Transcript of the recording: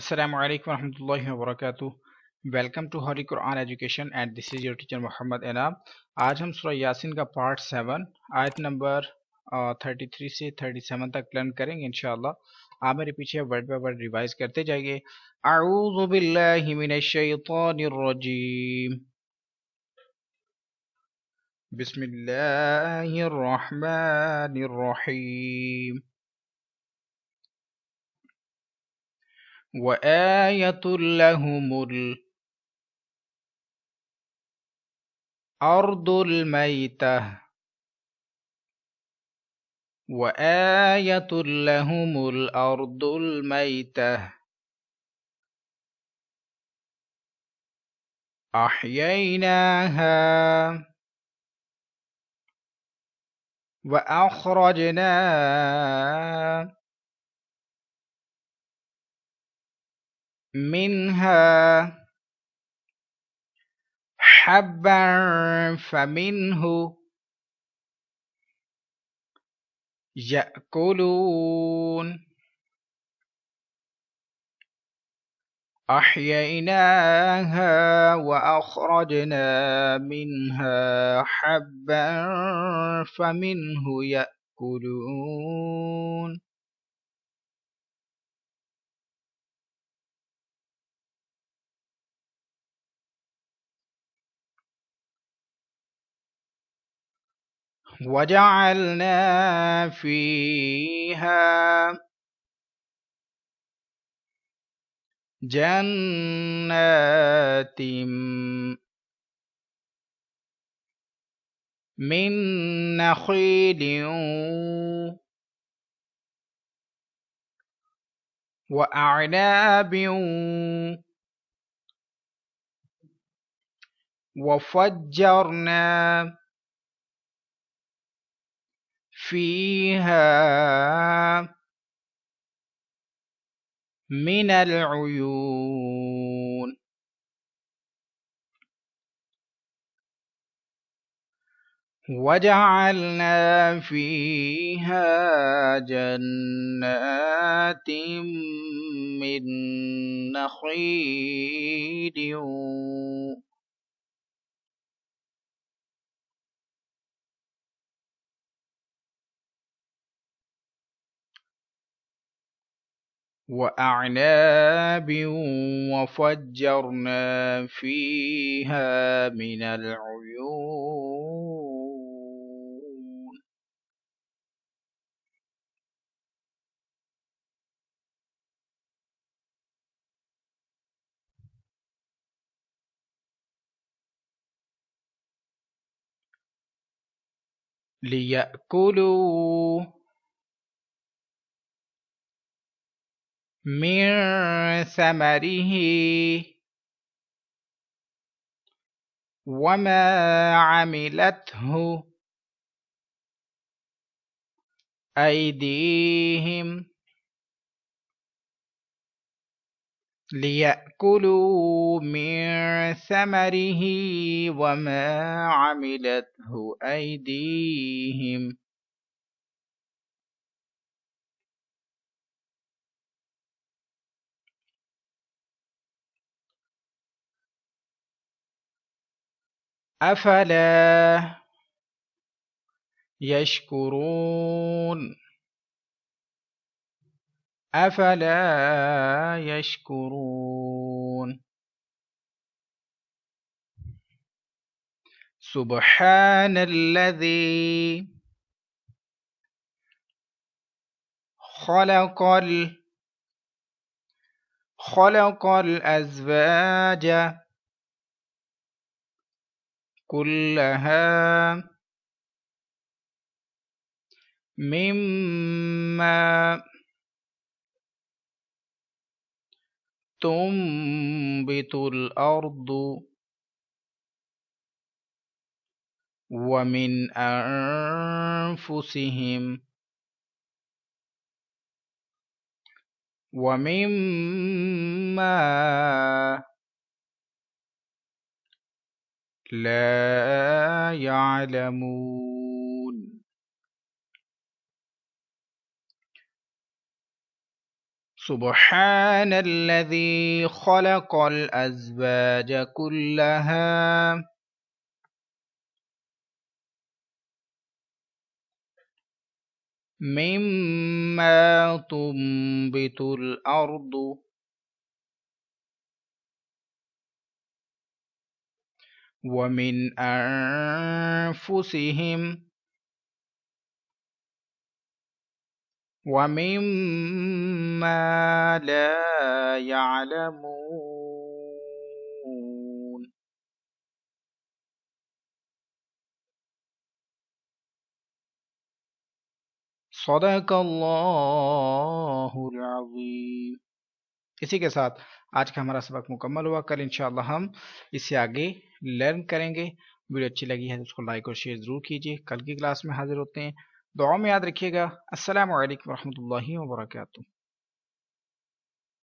Assalamu warahmatullahi wabarakatuh. Welcome to Hari Quran education and this is your teacher Mohammad Inam आज हम सूरह यासिन का part seven आयत number thirty three से thirty seven तक learn करेंगे इंशाल्लाह आप मेरे पीछे वर्ड बाय वर्ड रिवाइज करते जाइए। अऊज़ु बिल्लाहि मिनश शैतानिर रजीम बिस्मिल्लाहिर रहमानिर रहीम وآية لهم الأرض الميتة. وآية لهم الأرض الميتة. أحييناها وأخرجنا منها حبا فمنه يأكلون. أحييناها وأخرجنا منها حبا فمنه يأكلون. وجعلنا فيها جنات من نخيل وأعناب وفجرنا فيها من العيون. وجعلنا فيها جنات من نخيل. وأعناب وفجرنا فيها من العيون. ليأكلوا من ثمره وما عملته أيديهم ليأكلوا من ثمره وما عملته أيديهم أفلا يشكرون؟ أفلا يشكرون؟ سبحان الذي خلق ال خلق الأزواج كلها مما تنبت الأرض ومن أنفسهم ومما لا يعلمون. سبحان الذي خلق الأزواج كلها. مما تنبت الأرض. ومن أنفسهم ومما لا يعلمون. صدق الله العظيم. इसी के साथ आज का हमारा सबक मुकम्मल हुआ। कल इंशाल्लाह हम इससे आगे लर्न करेंगे। वीडियो अच्छी लगी है तो उसको लाइक और शेयर ज़रूर कीजिए। कल की क्लास में हाजिर होते हैं। दुआ में याद रखिएगा। असल वरहमल रहमतुल्लाहि व बरकातहू